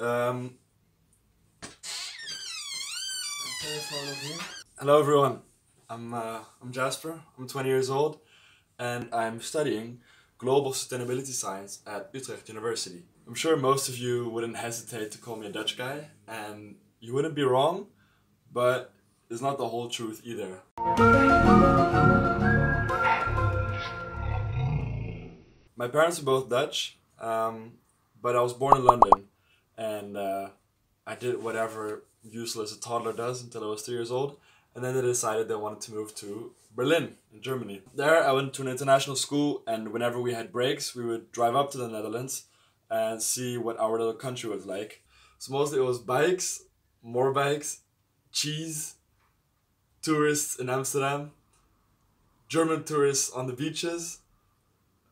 Um, hello everyone. I'm uh, I'm Jasper. I'm 20 years old, and I'm studying global sustainability science at Utrecht University. I'm sure most of you wouldn't hesitate to call me a Dutch guy, and you wouldn't be wrong, but it's not the whole truth either. My parents are both Dutch, um, but I was born in London, and uh, I did whatever useless a toddler does until I was three years old, and then they decided they wanted to move to Berlin in Germany. There, I went to an international school, and whenever we had breaks, we would drive up to the Netherlands and see what our little country was like. So mostly it was bikes, more bikes, cheese, tourists in Amsterdam, German tourists on the beaches,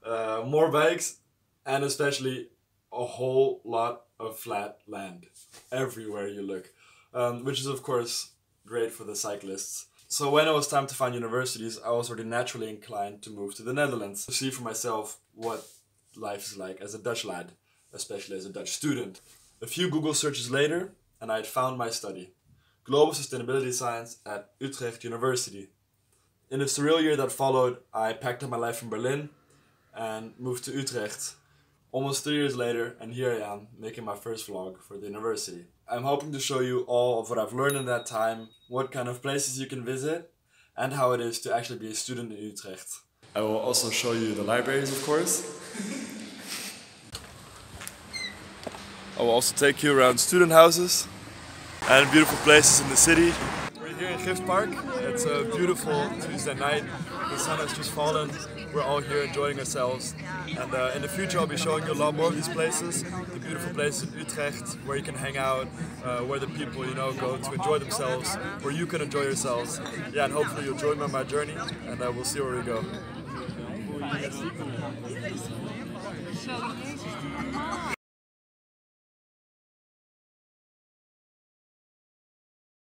uh, more bikes, and especially a whole lot of flat land everywhere you look, um, which is of course great for the cyclists. So when it was time to find universities, I was already naturally inclined to move to the Netherlands to see for myself what life is like as a Dutch lad, especially as a Dutch student. A few Google searches later, and I had found my study, Global Sustainability Science at Utrecht University. In the surreal year that followed, I packed up my life in Berlin and moved to Utrecht almost three years later, and here I am making my first vlog for the university. I'm hoping to show you all of what I've learned in that time, what kind of places you can visit, and how it is to actually be a student in Utrecht. I will also show you the libraries, of course. I will also take you around student houses and beautiful places in the city. Here in Griftpark. It's a beautiful Tuesday night. The sun has just fallen we're all here enjoying ourselves. And uh, in the future, I'll be showing you a lot more of these places, the beautiful places in Utrecht, where you can hang out, uh, where the people you know go to enjoy themselves, where you can enjoy yourselves. Yeah, and hopefully you'll join me on my journey, and uh, we'll see where we go.